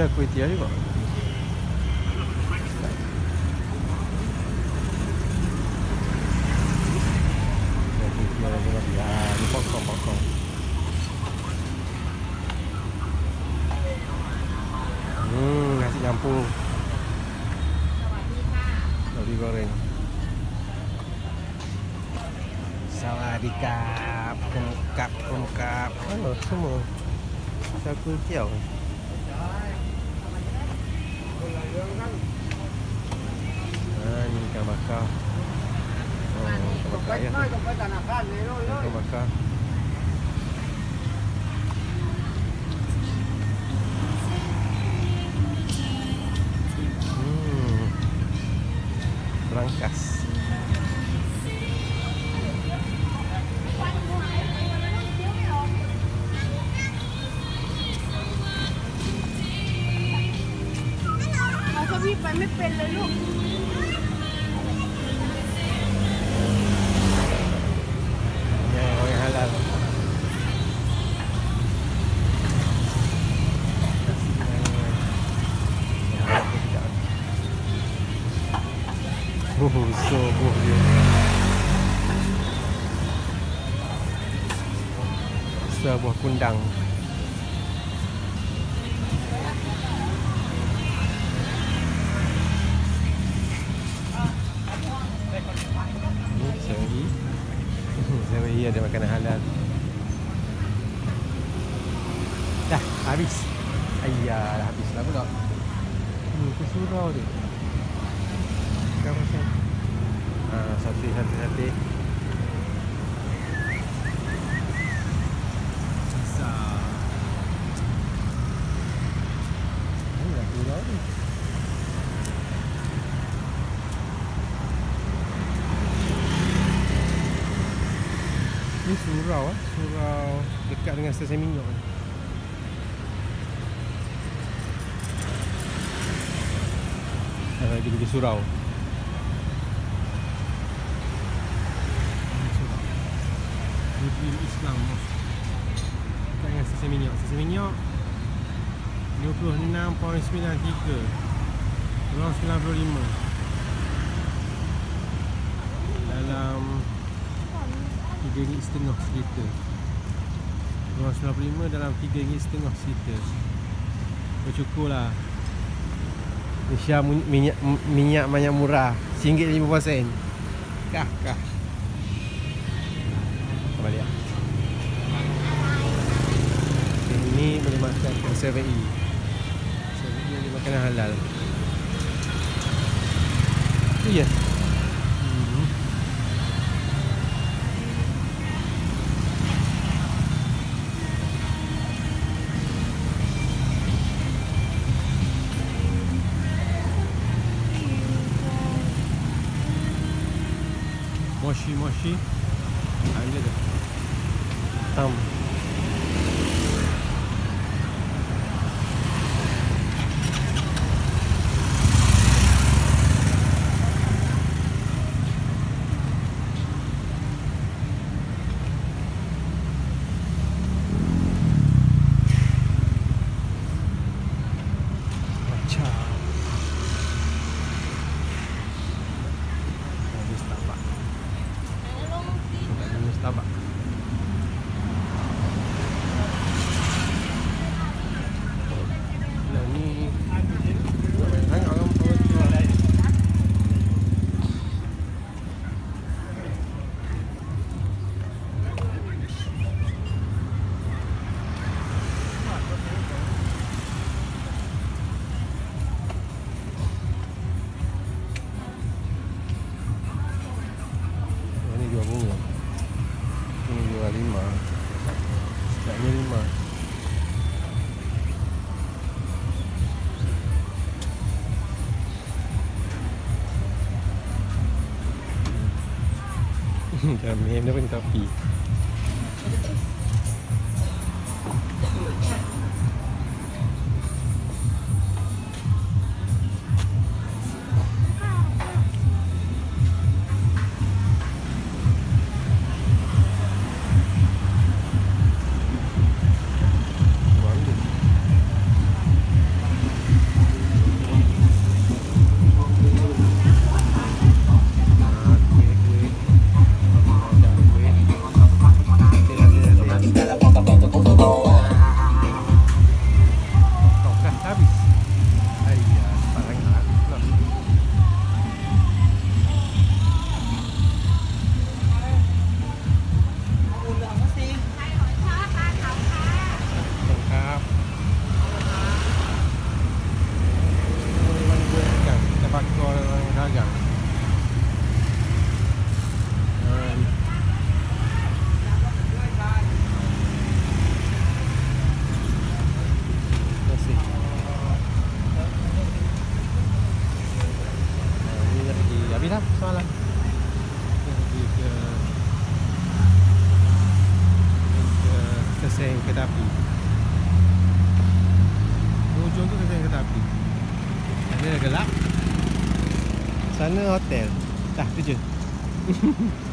Lagi. Ah, ni potong potong. Hmm, nasi campur. Roti goreng. Sawadikap, kumkap, kumkap. Halo semua. Char kway đây nhìn cà bạc cao cà bạc cải cà bạc cao Brancas. ไปไม่เป็นเลยลูก Ya, orang yang halal. Nasi goreng. Ya, aku tidak. Oh, sobuh dia. Sebuah kundang. Seri ada makanan halal. Dah habis. Ayah dah habis lah pula. Hmm, tu surau dia. Kau macam. Ah, sate sate sate. Sisa. Ini dah surau ni. Ni surau ah, surau dekat dengan stesen minyak ni. Uh, dia pergi surau. Muslim Islam Mosque. Dekat dengan stesen minyak. Stesen minyak 26.93 Kurang 95 Dalam tiga ringgit setengah seliter Kurang 95 dalam tiga ringgit setengah seliter Bercukur lah Malaysia minyak minyak banyak murah. RM1.50 sen Kah kah. Kembali ya Ini boleh makan kat 7E 7E ada makanan halal. Oh ya Moshi moshi. Ada dah Tam lima Sekarang lima Jamin dia pun tapi seng kereta api. Hujung tu seng kereta api. Sana gelap? Sana hotel. Dah tu je